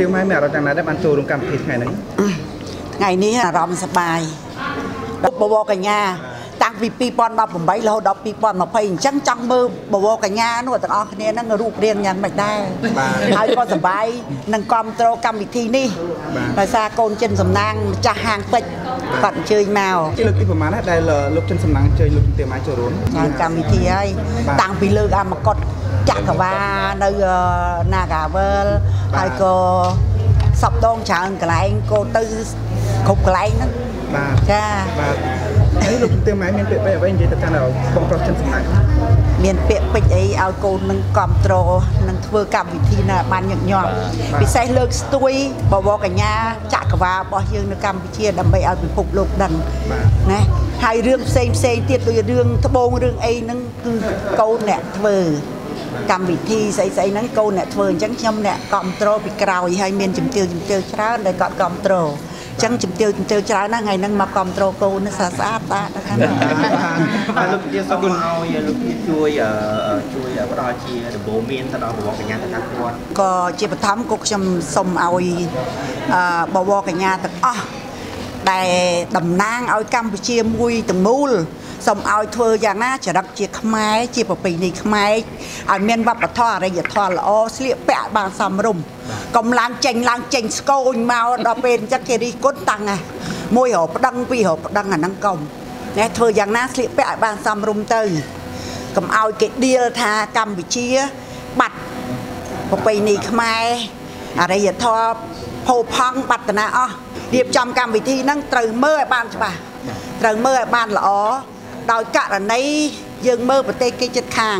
ទៀវម៉ែមានអារម្មណ៍យ៉ាងណាដែរបានចូលរួមកម្មវិធីថ្ងៃនេះថ្ងៃនេះអារម្មណ៍សប្បាយដល់បវរកញ្ញាតាំង ពី2018រហូតដល់2020អញ្ចឹងចង់មើលបវរកញ្ញានោះទាំងអស់គ្នាហ្នឹងរូបរាងយ៉ាងម៉េចដែរហើយក៏សប្បាយនឹងគ្រប់គ្រងកម្មវិធីនេះដោយសារកូនចិនសំណាងម្ចាស់ហាងពេជ្រគាត់អញ្ជើញមកជាលើកទីប្រហែលដែរដែលលោកចិនសំណាងអញ្ជើញលោកទៀវម៉ែចូលរួមហើយកម្មវិធីហើយបាទតាំងពីលើកអាមកុដចក្រវាលនៅអឺ Nagavel បាទហើយក៏សពដងច្រើនកន្លែងក៏ទៅគ្រប់កន្លែងហ្នឹងបាទចាបាទ ហើយលោកទៀវម៉ែមានពាក្យពេចន៍អ្វីនិយាយទៅកាន់បងប្រុសចិនសំណាងមានពាក្យពេចន៍អីឲ្យកូននឹងគ្រប់គ្រងនឹងធ្វើកម្មវិធីណាបានញឹកញាប់ពិសេសលើកស្ទួយបវរកញ្ញាចក្រវាលរបស់យើងនៅកម្ពុជាដើម្បីឲ្យពិភពលោកដឹងណាហើយរឿងផ្សេងផ្សេងទៀតដូចរឿងត្បូងរឿងអីហ្នឹងគឺកូនអ្នកធ្វើកម្មវិធីស្អីស្អីហ្នឹងកូនអ្នកធ្វើអញ្ចឹងខ្ញុំអ្នកគ្រប់គ្រងពីក្រោយហើយមានជំទាវជំទាវច្រើនដែលគាត់គ្រប់គ្រងអញ្ចឹងជំទាវជំទាវច្រើនណាស់ថ្ងៃហ្នឹងមកគ្រប់គ្រងកូននេះស្អាតស្អាតតាដល់ខាងហ្នឹងបាទលោកជាសូមឲ្យលោកជាជួយអឺជួយផ្ដល់ជាដំបូន្មានទៅដល់ប្រវត្តិកញ្ញាទៅកាន់គាត់ក៏ជាបឋមក៏ខ្ញុំសូមឲ្យអឺបវរកញ្ញាទាំងអស់ដែលតំណាងឲ្យកម្ពុជាមួយទាំងមូល សូមឲ្យធ្វើយ៉ាងណាចរិតជាខ្មែរជាប្រពៃណីខ្មែរឲ្យមានវប្បធម៌អរិយធម៌ល្អស្លៀកពាក់បានសមរម្យកុំឡើងចេញឡើងចេញស្គូនមកដល់ពេលអញ្ចឹងគេរិះគន់តាំងណាមួយរកប្តឹងពីររកប្តឹងអាហ្នឹងកុំណែធ្វើយ៉ាងណាស្លៀកពាក់ឲ្យបានសមរម្យទៅកុំឲ្យគេដៀលថាកម្ពុជាបាត់ប្រពៃណីខ្មែរអរិយធម៌ផូរផង់បត្តនាអស់រៀបចំកម្មវិធីហ្នឹងត្រូវមើលឲ្យបានច្បាស់ត្រូវមើលឲ្យបានល្អ ដោយករណីយើងមើលប្រទេសគេជិតខាង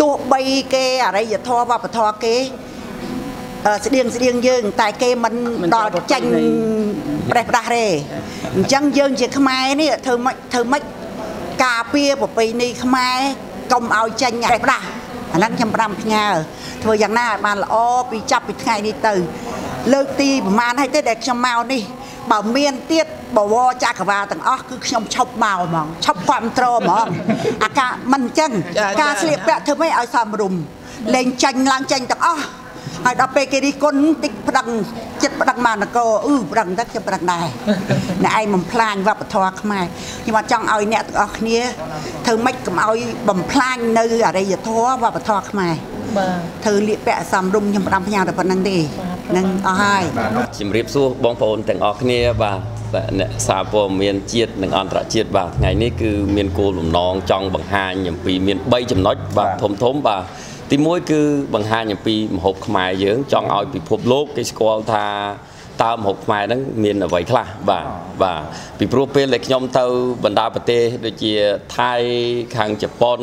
ទោះបីគេអរិយធម៌វប្បធម៌គេអឺស្តៀងស្តៀងយើង តែគេមិនដល់ចាញ់ប្រេះផ្ដាស់ទេអញ្ចឹងយើងជាខ្មែរនេះធ្វើម៉េចធ្វើម៉េចការពារប្រពៃណីខ្មែរកុំឲ្យចាញ់ប្រេះផ្ដាស់អាហ្នឹងខ្ញុំប្រាំផ្ញើធ្វើយ៉ាងណាឲ្យបានល្អពីចាប់ពីថ្ងៃនេះទៅ លើកទីប្រហែលហើយទេដែលខ្ញុំមកនេះ បើមានទៀតបវរចក្រវាលទាំងអស់គឺខ្ញុំឈប់មកហ្មងឈប់គ្រប់ត្រហ្មងអាការមិនអញ្ចឹងការស្លៀកពាក់ធ្វើម៉េចឲ្យសមរម្យលេងចាញ់ឡើងចាញ់ទាំងអស់ហើយដល់ពេលគេរិះគន់តិចប្តឹងចិត្តប្តឹងមកនគរអឺប្តឹងទៅខ្ញុំប្តឹងដែរអ្នកឯងបំផ្លាញវប្បធម៌ខ្មែរខ្ញុំអត់ចង់ឲ្យអ្នកទាំងអស់គ្នាធ្វើម៉េចកុំឲ្យបំផ្លាញនៅអរិយធម៌វប្បធម៌ខ្មែរ បាទធ្វើលៀកពាក់សមរម្យខ្ញុំផ្ដាំផ្ញើតែប៉ុណ្្នឹងទេនឹងអស់ហើយជំរាបសួរបងប្អូនទាំងអស់គ្នាបាទអ្នកសារព័ត៌មានជាតិនិងអន្តរជាតិបាទថ្ងៃនេះគឺមានគោលបំណងចង់បង្ហាញអំពីមាន3ចំណុចបាទធំធំបាទទី1គឺបង្ហាញអំពីម្ហូបខ្មែរយើងចង់ឲ្យពិភពលោកគេស្គាល់ថា តើម្ហូបខ្មែរហ្នឹងមានអ្វីខ្លះបាទបាទពីព្រោះពេលដែលខ្ញុំទៅបណ្ដាប្រទេសដូចជាថៃខាងជប៉ុន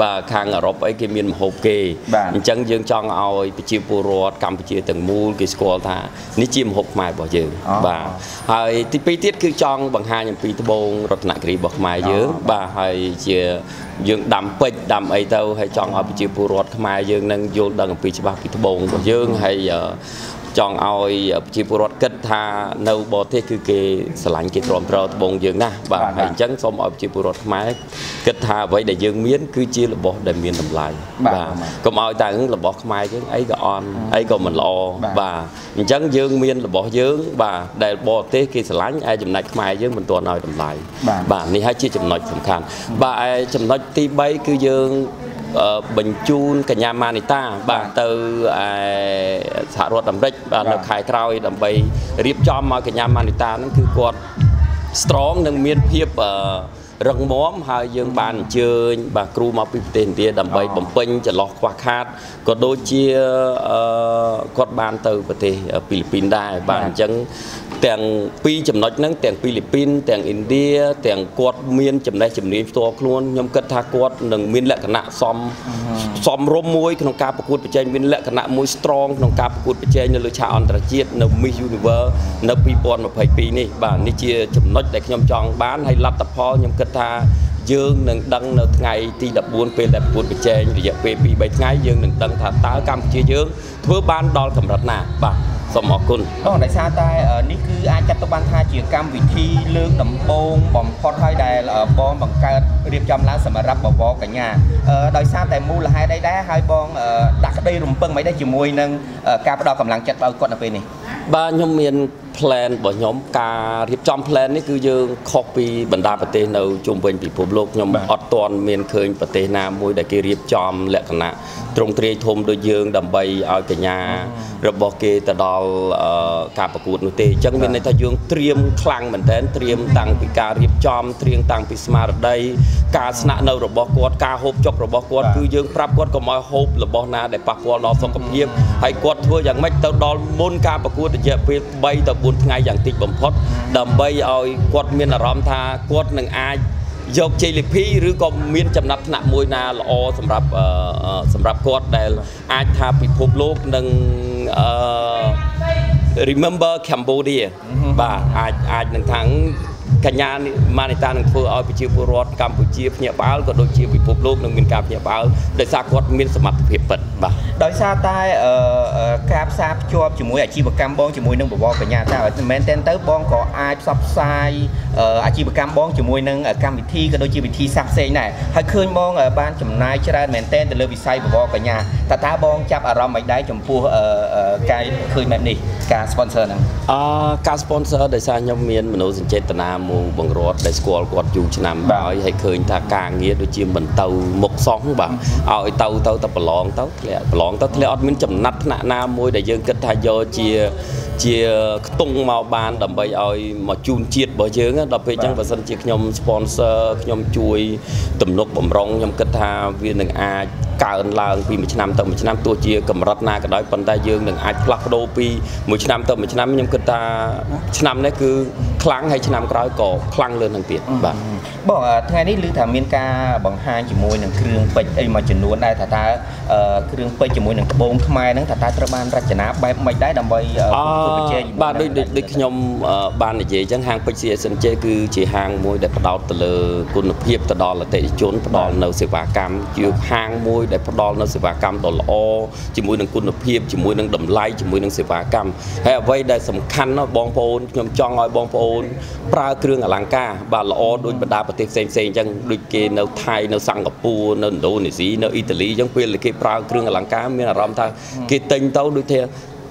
បាទខាងអឺរ៉ុបអីគេមានម្ហូបគេបាទអញ្ចឹងយើងចង់ឲ្យប្រជាពលរដ្ឋកម្ពុជាទាំងមូលគេស្គាល់ថានេះជាម្ហូបខ្មែររបស់យើងអូបាទហើយទីពីរទៀតគឺចង់បង្ហាញអំពីត្បូងរតនគិរីរបស់ខ្មែរយើងបាទហើយជាយើងដាំពេជ្រដាំអីទៅហើយចង់ឲ្យប្រជាពលរដ្ឋខ្មែរយើងនឹងយល់ដឹងអំពីច្បាស់ពីត្បូងរបស់យើងហើយអឺ ចង់ឲ្យប្រជាពលរដ្ឋគិតថានៅបរទេសគឺគេស្រឡាញ់គេទ្រាំទ្រត្បូងយើងណាស់បាទបាទហើយអញ្ចឹងសូមឲ្យប្រជាពលរដ្ឋខ្មែរគិតថាអ្វីដែលយើងមាន គឺជារបស់ដែលមានតម្លៃបាទកុំឲ្យតែរបស់ខ្មែរយើងអីក៏អន់អីក៏មិនល្អបាទបាទអញ្ចឹងយើងមានរបស់យើង បាទដែលបរទេសគេស្រឡាញ់ឯចំណែកខ្មែរយើងមិនទាន់ឲ្យតម្លៃបាទបាទនេះហើយជាចំណុចសំខាន់បាទឯចំណុចទី3គឺយើងអឺ បញ្ជូនកញ្ញាម៉ានីតាបាទទៅឯសហរដ្ឋអាមេរិកបាទនៅខែក្រោយដើម្បីរៀបចំឲ្យកញ្ញាម៉ានីតាហ្នឹងគឺគាត់ strong និងមានភាពអឺរឹងមាំហើយយើងបានអញ្ជើញបាទគ្រូមកពីប្រទេសឥណ្ឌាដើម្បីបំពេញចន្លោះខ្វះខាតក៏ដូចជាអឺគាត់បានទៅប្រទេសហ្វីលីពីនដែរបាទអញ្ចឹង ទាំងពីរចំណុចហ្នឹងទាំងហ្វីលីពីនទាំងឥណ្ឌាទាំងគាត់មានចំណេះជំនាញផ្ទាល់ខ្លួនខ្ញុំគិតថាគាត់នឹងមានលក្ខណៈសមសមរម្យមួយក្នុងការប្រកួតប្រជែងមានលក្ខណៈមួយ strong ក្នុងការប្រកួតប្រជែងនៅលើឆាកអន្តរជាតិនៅ Miss Universe នៅ2022នេះបាទនេះជាចំណុចដែលខ្ញុំចង់បានហើយលទ្ធផលខ្ញុំគិតថាយើងនឹងដឹងនៅថ្ងៃទី14ពេលដែលប្រកួតប្រជែងរយៈពេល2 3ថ្ងៃយើងនឹងដឹងថាតើកម្ពុជាយើងធ្វើបានដល់កម្រិតណាបាទ សូមអរគុណបងដោយសារតែអឺនេះគឺអាចចាត់ទុកបានថាជាកម្មវិធីលើកដំបូងបំផុតហើយដែលអឺបងបង្កើតរៀបចំឡើងសម្រាប់បវរកញ្ញាអឺដោយសារតែមូលហេតុអីដែរហើយបងអឺដាក់ក្តីរំពឹងមិនដែរជាមួយនឹងអឺការផ្ដល់កម្លាំងចិត្តដល់គាត់នៅពេលនេះបាទខ្ញុំមាន plan របស់ខ្ញុំការរៀបចំ plan នេះគឺយើងខុសពីបណ្ដាប្រទេសនៅជុំវិញពិភពលោកខ្ញុំអត់ទាន់មានឃើញប្រទេសណាមួយដែលគេរៀបចំលក្ខណៈទ្រង់ទ្រាយធំដូចយើងដើម្បីឲ្យកញ្ញារបស់គេទៅដល់អឺការប្រកួតនោះទេអញ្ចឹងមានន័យថាយើងត្រៀមខ្លាំងមែនទែនត្រៀមតាំងពីការរៀបចំត្រៀមតាំងពីស្មារតីការស្នាក់នៅរបស់គាត់ការហូបចុករបស់គាត់គឺយើងប្រាប់គាត់កុំឲ្យហូបរបស់ណាដែលប៉ះពាល់ដល់សុខភាពហើយគាត់ធ្វើយ៉ាងម៉េចទៅដល់មុនការប្រកួតរយៈពេល3ទៅ4ថ្ងៃយ៉ាងតិចបំផុត ដើម្បីឲ្យគាត់មានអារម្មណ៍ថាគាត់នឹងអាចយកជ័យលាភីឬក៏មានចំណាត់ថ្នាក់មួយណាល្អសម្រាប់អឺអឺសម្រាប់គាត់ដែលអាចថាពិភពលោកនឹងអឺ remember Cambodia បាទអាចអាចនឹងថាង កញ្ញានេះម៉ានីតានឹងធ្វើឲ្យប្រជាពលរដ្ឋកម្ពុជាភ្ញាក់ផ្អើលក៏ដូចជាពិភពលោកនឹងមានការភ្ញាក់ផ្អើលដោយសារគាត់មានសមត្ថភាពពិតបាទដោយសារតែអឺអឺការផ្សារភ្ជាប់ជាមួយអាជីវកម្មបងជាមួយនឹងបវរកញ្ញាតើមែនទែនទៅបងក៏អាចផ្សព្វផ្សាយអឺអាជីវកម្មបងជាមួយនឹងកម្មវិធីក៏ដូចជាវិធីសាស្ត្រផ្សេងដែរហើយឃើញបងអឺបានចំណាយច្រើនមែនទែនទៅលើវិស័យបវរកញ្ញាតើតើបងចាប់អារម្មណ៍មិនដែរចំពោះអឺអឺការឃើញបែបនេះការ sponsor ហ្នឹងអឺការ sponsor ដោយសារខ្ញុំមានមនោសញ្ចេតនាមួយបង្រួតដែលស្គាល់គាត់យូរឆ្នាំហើយហើយឃើញថាការងារដូចជាមិនទៅមុខសោះបាទឲ្យទៅទៅតែប្រឡងទៅធ្លាក់ប្រឡងទៅធ្លាក់អត់មានចំណាត់ថ្នាក់ណាមួយដែលយើងគិតថាយកជាជាខ្ទង់មកបានដើម្បីឲ្យមកជូនជាតិរបស់យើងណាដល់ពេលអញ្ចឹងបើសិនជាខ្ញុំ sponsor ខ្ញុំជួយទំនុកបំរុងខ្ញុំគិតថាវានឹងអាចកើនឡើងពីមួយឆ្នាំទៅមួយឆ្នាំទោះជាកម្រិតណាក៏ដោយប៉ុន្តែយើងនឹងអាចផ្លាស់ប្ដូរពីមួយឆ្នាំទៅមួយឆ្នាំខ្ញុំគិតថាឆ្នាំនេះគឺ ខ្លាំងហើយឆ្នាំក្រោយក៏ខ្លាំងលើសនឹងទៀតបាទបងអឺថ្ងៃនេះឮថាមានការបង្ហាញជាមួយនឹងគ្រឿងពេជ្រអីមួយចំនួនដែរថាតើអឺគ្រឿងពេជ្រជាមួយនឹងត្បូងខ្មែរហ្នឹងថាតើត្រូវបានរចនាបែបម៉េចដែរដើម្បីអឺអប្រកួតប្រជែងបាទដូចដូចដូចខ្ញុំអឺបាននិយាយអញ្ចឹងហាងពេជ្រ CSNJ គឺជាហាងមួយដែលផ្ដោតទៅលើគុណភាពទៅដល់អតិថិជនផ្ដល់នៅសេវាកម្មជាហាងមួយដែលផ្ដល់នៅសេវាកម្មដ៏ល្អជាមួយនឹងគុណភាពជាមួយនឹងតម្លៃជាមួយនឹងសេវាកម្មហើយអ្វីដែលសំខាន់ណាស់បងប្អូនខ្ញុំចង់ឲ្យបងប្អូនប្រើគ្រឿងអលង្ការបាទល្អដូចបណ្ដាប្រទេសផ្សេងផ្សេងៗអញ្ចឹងដូចគេនៅថៃនៅសិង្ហបុរីនៅឥណ្ឌូនេស៊ីនៅអ៊ីតាលីអញ្ចឹងពេលដែលគេប្រើគ្រឿងអលង្ការមានអារម្មណ៍ថាគេទិញទៅដូចថា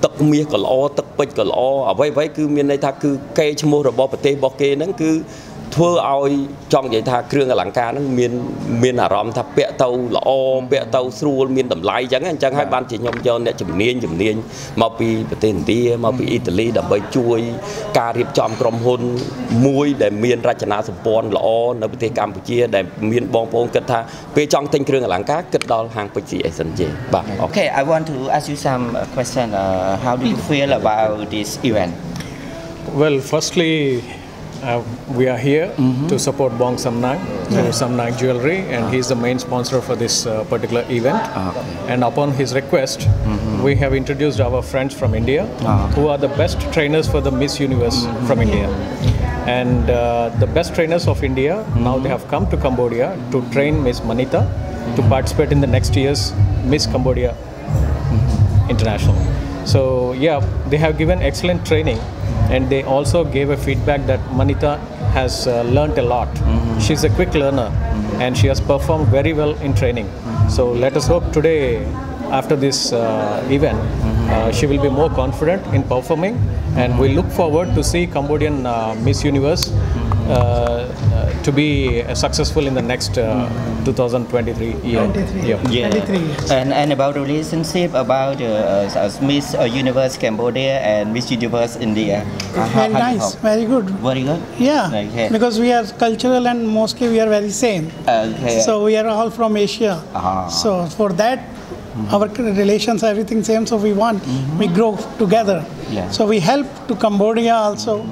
ទឹកមាសក៏ល្អទឹកពេជ្រក៏ល្អអ្វីអ្វីគឺមានន័យថាគឺកេរ្តិ៍ឈ្មោះរបស់ប្រទេសរបស់គេហ្នឹងគឺ ធ្វើឲ្យចង់និយាយថាគ្រឿងអលង្ការហ្នឹងមានមានអារម្មណ៍ថាពាក់ទៅល្អពាក់ទៅស្រួលមានតម្លៃអញ្ចឹងអញ្ចឹងហើយបានជាខ្ញុំយកអ្នកជំនាញជំនាញមកពីប្រទេសឥណ្ឌាមកពីអ៊ីតាលីដើម្បីជួយការរៀបចំក្រុមហ៊ុនមួយដែលមានរចនាសម្ព័ន្ធល្អនៅប្រទេសកម្ពុជា ដែលមានបងប្អូនគិតថាពេលចង់ទិញគ្រឿងអលង្ការគិតដល់ហាងពេជ្រ CSNJ បាទអរគុណ Okay I want to ask you some uh, question uh, how do you feel about this event Well, firstly, uh, we are here to support Bong Samnang through Samnang Jewelry, and he's the main sponsor for this uh, particular event. Ah, and upon his request, mm-hmm. we have introduced our friends from India, ah, who are the best trainers for the Miss Universe mm-hmm. from India. And uh, the best trainers of India now they mm-hmm. have come to Cambodia to train Miss Manita to participate in the next year's Miss Cambodia international. So yeah, they have given excellent training, and they also gave a feedback that Manita has uh, learnt a lot. She's a quick learner, and she has performed very well in training. So let us hope today, after this uh, event, uh, she will be more confident in performing, and we look forward to see Cambodian uh, Miss Universe. Uh, uh, to be uh, successful in the next uh, 2023 year. 23. Yeah. Yeah. 23 years. And and about the relationship about uh, uh, Miss uh, Universe Cambodia and Miss Universe India. Uh, Very how nice, hope? very good. Very good. Yeah, Okay. because we are cultural and mostly we are very same. Okay. So we are all from Asia. Ah. So for that, our relations, everything same. So we want we grow together. Yeah. So we help to Cambodia also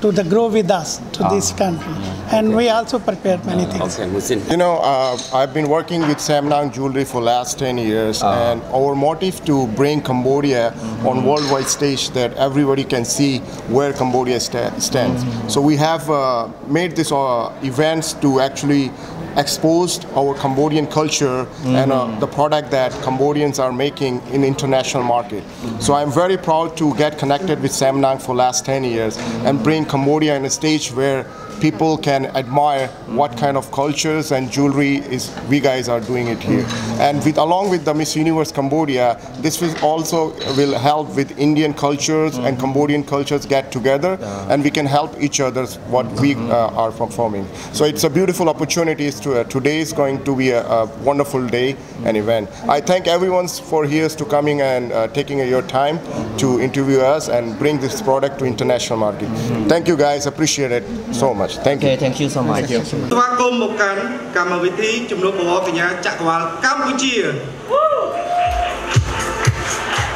to the grow with us to this country, and okay. we also prepared many things. Okay, You know, uh, I've been working with Samnang Jewelry for last 10 years, uh. and our motive to bring Cambodia mm-hmm. on worldwide stage that everybody can see where Cambodia sta- stands. Mm-hmm. So we have uh, made these uh, events to actually exposed our Cambodian culture mm-hmm. and uh, the product that Cambodians are making in international market. Mm-hmm. So I'm very proud to get connected with Samnang for last 10 years and bring Cambodia in a stage where people can admire what kind of cultures and jewelry is we guys are doing it here. And with along with the miss universe cambodia this will also will help with indian cultures and cambodian cultures get together and we can help each other what we uh, are performing. So it's a beautiful opportunity to uh, today is going to be a, a wonderful day and event. I thank everyone for here to coming and uh, taking your time to interview us and bring this product to international market. Thank you guys appreciate it so much thank you Okay thank you so much ស្វាគមន៍មកកាន់កម្មវិធីជំនុំបវរកញ្ញាចក្រវាលកម្ពុជា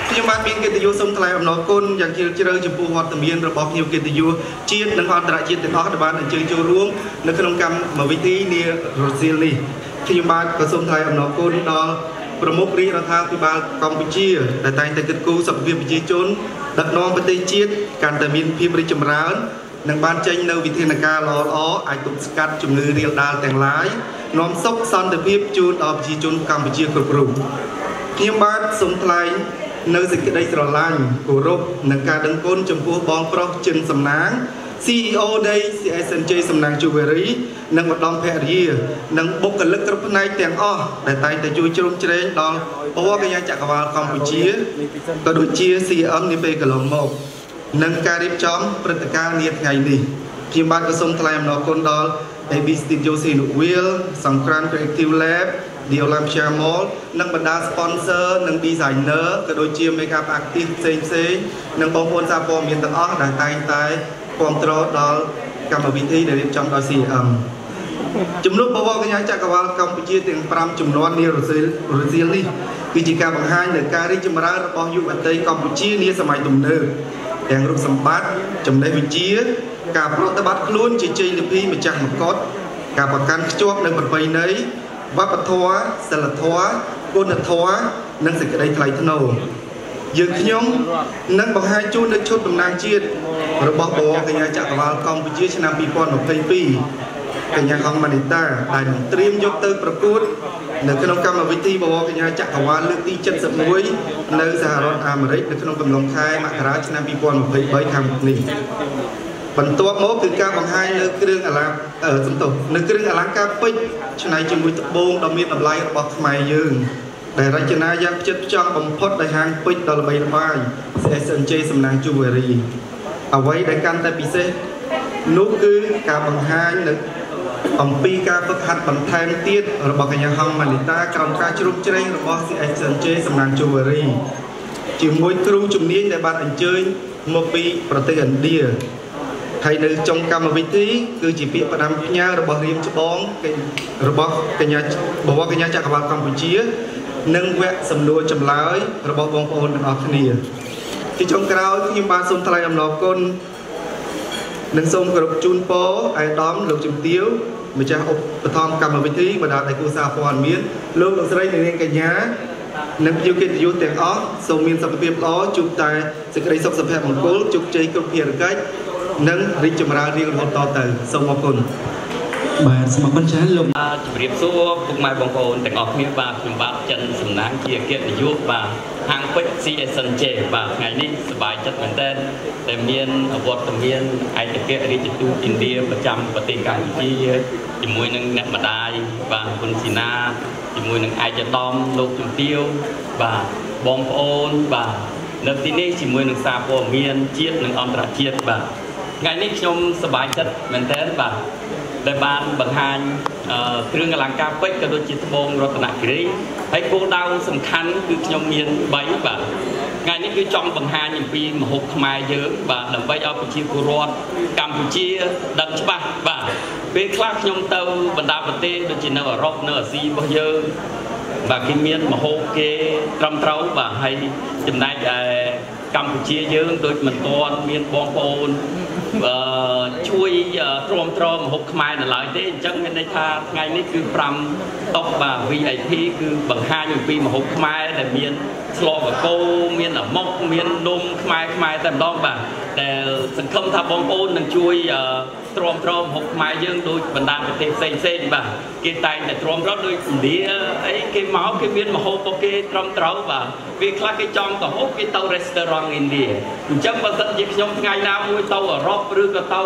ខ្ញុំបាទមានកិត្តិយសសូមថ្លែងអំណរគុណយ៉ាងជ្រាលជ្រៅចំពោះវត្តមានរបស់ភ្ញៀវកិត្តិយសជាតិនិងអន្តរជាតិទាំងអស់ដែលបានអញ្ជើញចូលរួមនៅក្នុងកម្មវិធីនារសៀលនេះខ្ញុំបាទក៏សូមថ្លែងអំណរគុណដល់ប្រមុខរាជរដ្ឋាភិបាលកម្ពុជាដែលតែងតែគិតគូរសុខភាពប្រជាជនដឹកនាំប្រទេសជាតិកាន់តែមានភាពរីកចម្រើន នឹងបានចេញនៅវិធានការល្អៗអាចទប់ស្កាត់ជំងឺរាលដាលទាំងឡាយនាំសុខសន្តិភាពជូនដល់ប្រជាជនកម្ពុជាគ្រប់រូបខ្ញុំបាទសូមថ្លែងនៅសេចក្តីស្រឡាញ់គោរពនិងការដឹងគុណចំពោះបងប្រុសចិនសំណាង CEO នៃ CSNJ សំណាង Jewelry និងម្ដងភរិយានិងបុគ្គលិកគ្រប់ផ្នែកទាំងអស់ដែលតែងតែជួយជ្រោមជ្រែងដល់ពវកញ្ញាចក្រវាលកម្ពុជាក៏ដូចជា CM នាពេលកន្លងមក និងការរៀបចំព្រឹត្តិការណ៍នាថ្ងៃនេះខ្ញុំបាទក៏សូមថ្លែងអំណរគុណដល់ AB Studio Sinukville សង្ក្រាន Creative Lab The Olympia Mall និងបណ្ដា sponsor និង designer ក៏ដូចជា makeup artist ផ្សេងផ្សេងនិងបងប្អូនសារព័ត៌មានទាំងអស់ដែលតែងតែគ្រប់គ្រងដល់កម្មវិធីដែលរៀបចំដោយ CM ជំនួបបវរកញ្ញាចក្រវាលកម្ពុជាទាំង5ចំនួននារសៀលរសៀលនេះគឺជាការបង្ហាញនៅការរីកចម្រើនរបស់យុវតីកម្ពុជានាសម័យទំនើប ទាំងរូបសម្បត្តិចំណេះវិជ្ជា ការប្រតិបត្តិខ្លួនជាជ័យលាភីម្ចាស់មកុដការប្រកាន់ខ្ជាប់នៅប្រពៃណីវប្បធម៌សិលធម៌គុណធម៌និងសេចក្តីថ្លៃថ្នូរយើងខ្ញុំនឹងបង្ហាញជូននៅឈុតតំណាងជាតិរបស់បវរកញ្ញាចក្រវាលកម្ពុជាឆ្នាំ2022កញ្ញាហងម៉ានីតាដែលនឹងត្រៀមយកទៅប្រកួត នៅក្នុងកម្មវិធីបវរកញ្ញាចក្រវាលលើកទី71នៅសហរដ្ឋអាមេរិកនៅក្នុងកំឡុងខែមករាឆ្នាំ2023ខាងមុខនេះបន្ទាប់មកគឺការបង្ហាញនៅគ្រឿងអលង្ការសំទោសនៅគ្រឿងអលង្ការពេជ្រឆ្នៃជាមួយត្បូងដ៏មានតម្លៃរបស់ខ្មែរយើងដែលរចនាយ៉ាងផ្ចិតផ្ចង់បំផុតដោយហាងពេជ្រដ៏ល្បីល្បាញ SNJ សំណាង Jewelry អ្វីដែលកាន់តែពិសេសនោះគឺការបង្ហាញនៅ អំពីការฝึกហាត់បន្ថែមទៀតរបស់កញ្ញាហងម៉ានីតាក្រោមការជ្រោមជ្រែងរបស់ CSNJ សំណាង Jewelry ជាមួយគ្រូជំនាញដែលបានអញ្ជើញមកពីប្រទេសឥណ្ឌាហើយនៅចុងកម្មវិធីគឺជាពាក្យផ្ដាំផ្ញើរបស់រៀមច្បងរបស់កញ្ញាបវរកញ្ញាចក្រវាលកម្ពុជា និងវគ្គសំណួរចម្លើយរបស់បងប្អូនទាំងអស់គ្នាទីចុងក្រោយខ្ញុំបាទសូមថ្លែងអំណរគុណនិងសូមគោរពជូនពរអាយដាមលោកជំទាវ ម្ចាស់ឧបត្ថម្ភកម្មវិធីបណ្ដាដៃគូសារព័ត៌មានលោកលោកស្រីនាងកញ្ញានិងភ្ញៀវកិត្តិយសទាំងអស់សូមមានសុខភាពល្អជួបតែសេចក្តីសុខសុភមង្គលជោគជ័យគ្រប់ភារកិច្ចនិងរីកចម្រើនរៀងរហូតតទៅសូមអរគុណ បាទសូមអរគុណច្រើនលោកបាទជំរាបសួរពុកម៉ែបងប្អូនទាំងអស់គ្នាបាទខ្ញុំបាទចិនសំណាងជាអគ្គនាយកបាទហាងពេជ្រ CSNJ បាទថ្ងៃនេះសប្បាយចិត្តមែនទែនដែលមានវត្តមានឯកអគ្គរដ្ឋទូតឥណ្ឌាប្រចាំប្រទេសកម្ពុជាជាមួយនឹងអ្នកម្ដាយបាទគុណស៊ីណាជាមួយនឹងឯកឧត្តមលោកជំទាវបាទបងប្អូនបាទនៅទីនេះជាមួយនឹងសារព័ត៌មានជាតិនិងអន្តរជាតិបាទថ្ងៃនេះខ្ញុំសប្បាយចិត្តមែនទែនបាទ ដែលបានបង្ហាញគ្រឿងអលង្ការពេជ្រក៏ដូចជាត្បូងរតនគិរីហើយគោលដៅសំខាន់គឺខ្ញុំមាន3បាទថ្ងៃនេះគឺចង់បង្ហាញអំពីមហូបខ្មែរយើងបាទដើម្បីឲ្យប្រជាពលរដ្ឋកម្ពុជាដឹងច្បាស់បាទពេលខ្លះខ្ញុំទៅបណ្ដាប្រទេសដូចជានៅអឺរ៉ុបនៅអាស៊ីរបស់យើងបាទគេមានមហូបគេត្រឹមត្រូវបាទហើយចំណែកឯ កម្ពុជាយើងដូចមិនទាន់មានបងប្អូនអឺជួយទ្រាំទ្រមហូបខ្មែរនៅឡើយទេអញ្ចឹងមានន័យថាថ្ងៃនេះគឺ5តុកបាទ VIP គឺបង្ហាញអំពីមហូបខ្មែរដែលមានស្លកកោមានអាម៉ុកមាននំខ្មែរខ្មែរតែម្ដងបាទ ដែលសង្ឃឹមថាបងប្អូននឹងជួយទ្រាំទ្រមហុកខ្មែរយើងដូចបណ្ដាប្រទេសផ្សេងផ្សេងបាទគេតែងតែទ្រាំទ្រដូចឥណ្ឌាអីគេមកគេមានមហូបរបស់គេត្រឹមត្រូវបាទវាខ្លះគេចង់ទៅហូបគេទៅ restaurant ឥណ្ឌាអញ្ចឹងបើសិនជាខ្ញុំថ្ងៃណាមួយទៅអឺរ៉ុបឬក៏ទៅ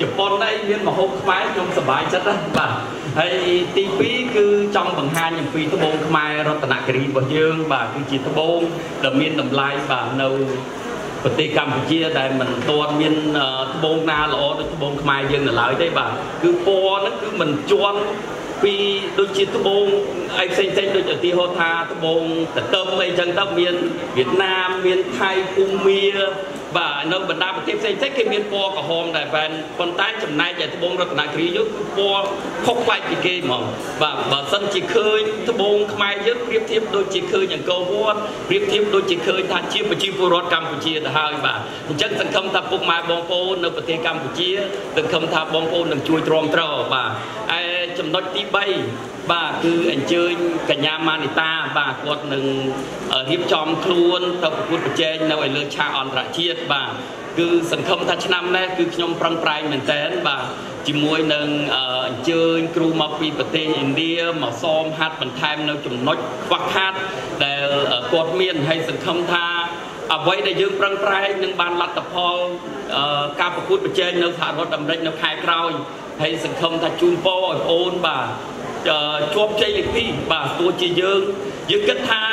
ជប៉ុនអីមានមហូបខ្មែរខ្ញុំសប្បាយចិត្តណាបាទហើយទី2គឺចង់បង្ហាញអំពីត្បូងខ្មែររតនគិរីរបស់យើង បាទគឺជាត្បូងដែលមានតម្លៃបាទនៅ ប្រទេសកម្ពុជាដែលមិនទាន់មានត្បូងណាល្អដូចត្បូងខ្មែរយើងនៅឡើយទេបាទគឺពណ៌ហ្នឹងគឺមិនជន់ពីដូចជាត្បូងអីផ្សេងផ្សេងដូចឧទាហរណ៍ថាត្បូងតទឹមអីចឹងទៅមានវៀតណាមមានថៃភូមា បាទនៅបណ្ដាប្រទេសផ្សេងផ្សេងគេមានពណ៌ក្រហមដែរបែនប៉ុន្តែចំណែកឯត្បូងរតនគិរីយើងគឺពណ៌ខុសប្លែកពីគេហ្មងបាទបើសិនជាឃើញត្បូងខ្មែរយើងប្រៀបធៀបដូចជាឃើញអង្គរវត្តប្រៀបធៀបដូចជាឃើញថាជាប្រជាពលរដ្ឋកម្ពុជាទៅហើយបាទអញ្ចឹងសង្ឃឹមថាពុកម៉ែបងប្អូននៅប្រទេសកម្ពុជាសង្ឃឹមថាបងប្អូននឹងជួយទ្រាំទ្របាទឯ ចំណុចទី3បាទគឺអញ្ជើញកញ្ញាម៉ានីតាបាទគាត់នឹងរៀបចំខ្លួនទៅប្រកួតប្រជែងនៅឯលើឆាកអន្តរជាតិបាទគឺសង្ឃឹមថាឆ្នាំនេះគឺខ្ញុំប្រឹងប្រែងមែនតើបាទជាមួយនឹងអញ្ជើញគ្រូមកពីប្រទេសឥណ្ឌាមកសមហាត់បន្ថែមនៅចំណុចខ្វះខាតដែលគាត់មានហើយសង្ឃឹមថាអ្វីដែលយើងប្រឹងប្រែងនឹងបានលទ្ធផលការប្រកួតប្រជែងនៅសហរដ្ឋអាមេរិកនៅខែក្រោយ ហើយសង្ឃឹមថាជូនពរឲ្យបងអូនបាទជាប់ជ័យលេខ2បាទទោះជាយើងយើងគិតថា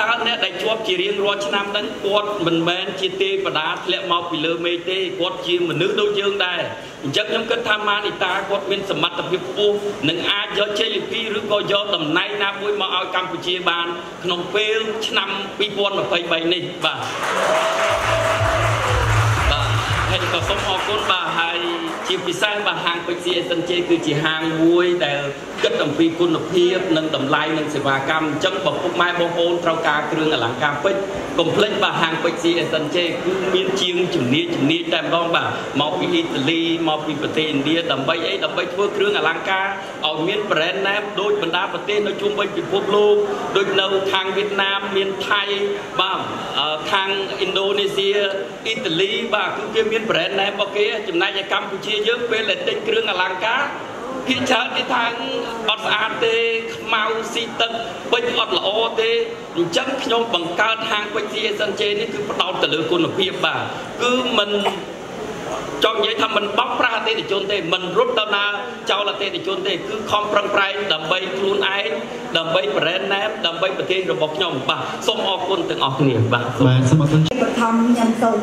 តើអ្នកដែលជាប់ជារៀងរាល់ឆ្នាំហ្នឹងគាត់មិនមែនជាទេវតាធ្លាក់មកពីលើមេឃទេគាត់ជាមនុស្សដូចយើងដែរអញ្ចឹងខ្ញុំគិតថាម៉ានីតាគាត់មានសមត្ថភាពខ្ពស់នឹងអាចយកជ័យលាភីឬក៏យកតំណែងណាមួយមកឲ្យកម្ពុជាបាន ក្នុងពេលឆ្នាំ2023នេះបាទហើយក៏សូមអរគុណបាទហើយ ជាពិសេសបាទហាងពេជ្រ CSNJ គឺជាហាងមួយដែលគិតអំពីគុណភាពនិងតម្លៃនិងសេវាកម្មអញ្ចឹងបើពុកម៉ែបងប្អូនត្រូវការគ្រឿងអលង្ការពេជ្រកុំភ្លេចបាទហាងពេជ្រ CSNJ គឺមានជាងជំនាញជំនាញតែម្ដងបាទមកពីអ៊ីតាលីមកពីប្រទេសឥណ្ឌាដើម្បីអីដើម្បីធ្វើគ្រឿងអលង្ការឲ្យមាន brand name ដូចបណ្ដាប្រទេសនៅជុំវិញពិភពលោកដូចនៅខាងវៀតណាមមានថៃបាទ ខាងឥណ្ឌូនេស៊ីអ៊ីតាលីបាទគឺគេមាន brand name របស់គេចំណែកឯកម្ពុជាយើងពេលដែលទិញគ្រឿងអលង្ការភាគច្រើនគេថាអត់ស្អាតទេខ្មៅស៊ីទឹកពេជ្រអត់ល្អទេអញ្ចឹងខ្ញុំបង្កើតហាងពេជ្រ CSNJ នេះគឺផ្ដោតទៅលើគុណភាពបាទគឺមិន ចង់និយាយថាមិនបោកប្រាស់អតិថិជនទេមិនរត់ទៅណាចោលអតិថិជនទេគឺខំប្រឹងប្រែងដើម្បីខ្លួនឯងដើម្បី brand name ដើម្បីប្រទេសរបស់ខ្ញុំបាទសូមអរគុណទាំងអស់គ្នាបាទបាទសូមអរគុណបឋមខ្ញុំសូម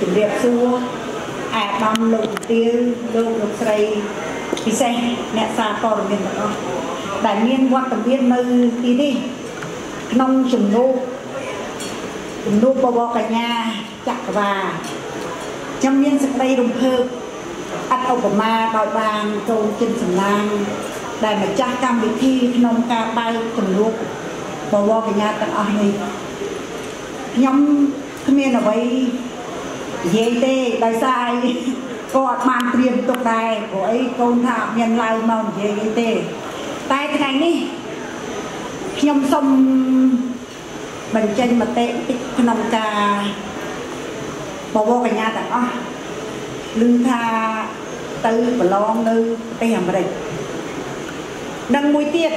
ជម្រាបសួរអាដាមលោកទាវលោកលោកស្រីពិសេសអ្នកសារព័ត៌មានទាំងអស់ដែលមានវត្តមាននៅទីនេះក្នុងជំនួបជំនួបបវរកញ្ញាចក្រវា ខ្ញុំមានសេចក្តីរំភើបអត្តឧបមាដោយបានចូលជិនសំឡាងដែលម្ចាស់កម្មវិធីក្នុងការបើកជំនួបបវរកញ្ញាទាំងអស់នេះខ្ញុំគ្មានអ្វីនិយាយទេដោយសារអីក៏អត់បានត្រៀមទុកដែរព្រោះអីកូនថាអត់មានឡើងមកនិយាយអីទេ តែថ្ងៃនេះខ្ញុំសូមបញ្ចេញមតិតិចក្នុងការ បវរកញ្ញាទាំងអស់ឮថាទៅប្រឡងនៅប្រទេសអាមេរិកនិងមួយទៀត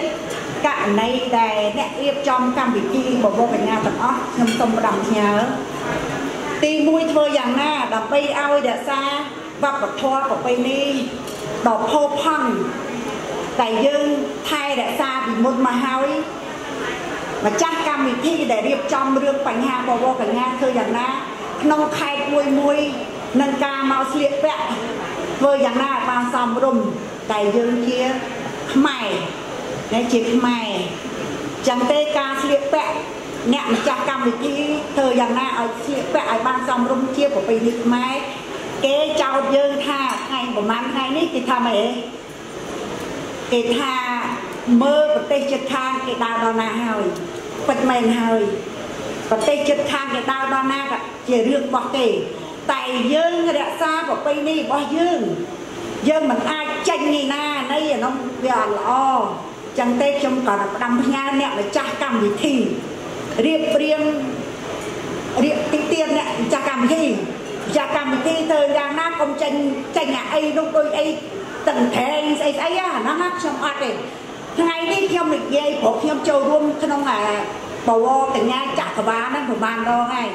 ករណីដែលអ្នករៀបចំកម្មវិធីបវរកញ្ញាទាំងអស់ខ្ញុំសូមផ្ដំផ្ញើទី1ធ្វើយ៉ាងណាដើម្បីឲ្យរក្សាវប្បធម៌ប្រពៃណីដ៏ផូរផង់តែយើងថែរក្សាពីមុនមកហើយម្ចាស់កម្មវិធីដែលរៀបចំរឿងបញ្ហាបវរកញ្ញាធ្វើយ៉ាងណា ក្នុងខេត្តមួយមួយនឹងការមកស្លៀកពាក់ធ្វើយ៉ាងណាឲ្យបានសមរម្យតែយើងជាខ្មែរតែជាខ្មែរចឹងទេការស្លៀកពាក់អ្នកម្ចាស់កម្មវិធីធ្វើយ៉ាងណាឲ្យស្លៀកពាក់ឲ្យបានសមរម្យជាប្រពៃណីខ្មែរគេចោទយើងថាថ្ងៃប្រហែលថ្ងៃនេះគេថាម៉េចគេថាមើលប្រទេសជិតខាងគេដើរដល់ណាហើយពិតមែនហើយ ប្រទេសជិតខាងគេដើរដល់ណាក៏ជារឿងរបស់គេតែយើងរក្សាប្រពៃណីរបស់យើងយើងមិនអាចចេញនេះណានៃអានោះវាអត់ល្អចឹងទេខ្ញុំក៏ផ្ដាំផ្ញើអ្នកម្ចាស់កម្មវិធីរៀបរៀងរៀបទីទៀតអ្នកម្ចាស់កម្មវិធីចាកម្មវិធីធ្វើយ៉ាងណាកុំចេញចេញអាអីនោះដូចអីតឹងត្រែងស្អីស្អីអាហ្នឹងណាខ្ញុំអត់ទេថ្ងៃនេះខ្ញុំនិយាយព្រោះខ្ញុំចូលរួមក្នុងអា បវរកញ្ញាចក្រវាលហ្នឹងប្រហែលដងហើយ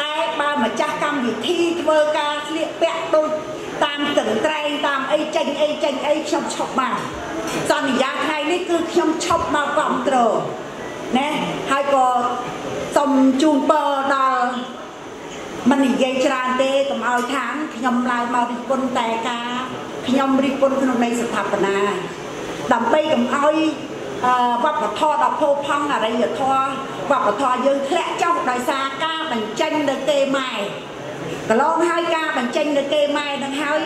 តែបើម្ចាស់កម្មវិធីធ្វើការស្លៀកពាក់ដូចតាមតឹងត្រែងតាមអីចេញអីចេញអីខ្ញុំឈប់មកសន្យាថ្ងៃនេះគឺខ្ញុំឈប់មកគ្រប់គ្រងណាហើយក៏សូមជូនពរដល់មិននិយាយច្រើនទេកុំឲ្យថាខ្ញុំឡើងមករិះគន់តែការខ្ញុំរិះគន់ក្នុងន័យស្ថាបនាដើម្បីកុំឲ្យអឺ វប្បធម៌ដ៏ផូរផង់អរិយធម៌វប្បធម៌យើងធ្លាក់ចុះដោយសារការបញ្ចេញនៅគេម៉ែកន្លងហើយការបញ្ចេញនៅគេម៉ែនឹងហើយ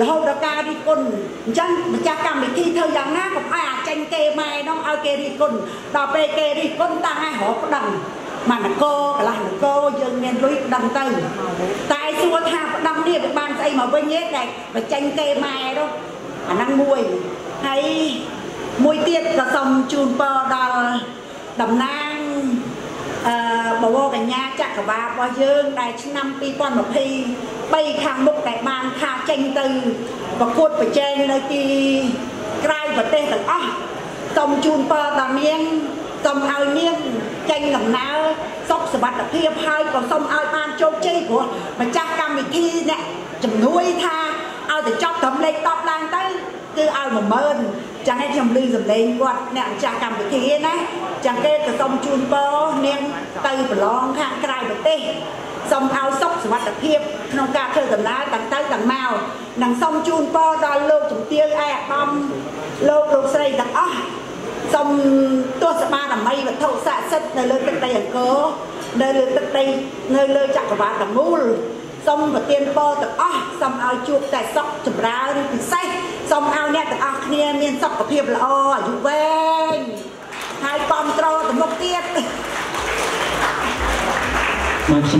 រហូតដល់ការរិះគន់អញ្ចឹងម្ចាស់កម្មវិធីធ្វើយ៉ាងណាកុំឲ្យអាចចេញគេម៉ែនោះឲ្យគេរិះគន់ដល់ពេលគេរិះគន់តាំងឲ្យរកប្តឹងមកនគរកន្លះនគរយើងមានលុយប្តឹងទៅតែសួរថាប្តឹងនេះវាបានស្អីមកវិញទេតែបញ្ចេញគេម៉ែនោះអាហ្នឹងមួយហើយ មួយទៀតក៏សូមជូនពរដល់តំណាងអឺបវរកញ្ញាចក្រវាលរបស់យើងដែលឆ្នាំ2023ខាងមុខដែលបានថាចេញទៅប្រកួតប្រជែងនៅទីក្រៅប្រទេសទាំងអស់សូមជូនពរដល់នាងសូមឲ្យនាងចេញដំណើរសុខសុវត្ថិភាពហើយក៏សូមឲ្យបានជោគជ័យព្រោះម្ចាស់កម្មវិធីអ្នកជំនួយថាឲ្យទៅចប់ត្រឹមលេខ10ឡើងទៅ គឺឲ្យ10000ចឹងឯងខ្ញុំឮសំឡេងគាត់អ្នកម្ចាស់កម្មវិធីណាចឹងគេក៏សូមជូនពរនាងទៅប្រឡងខាងក្រៅប្រទេសសូមឲ្យសុខសុវត្ថិភាពក្នុងការធ្វើដំណើរទាំងទៅទាំងមកនិងសូមជូនពរដល់លោកជំទាវឯកឧត្តមលោកលោកស្រីទាំងអស់សូមទស្សបារមីវត្ថុស័ក្តិសិទ្ធិនៅលើទឹកដីអង្គរនៅលើទឹកដីនៅលើចក្រវាលទាំងមូលសូមប្រទានពរទាំងអស់សូមឲ្យជួបតែសុខចម្រើនពិសេស សូមឲ្យអ្នកទាំងអស់គ្នាមានសុខភាពល្អអាយុវែងហើយគ្រប់គ្រងទៅមុខទៀត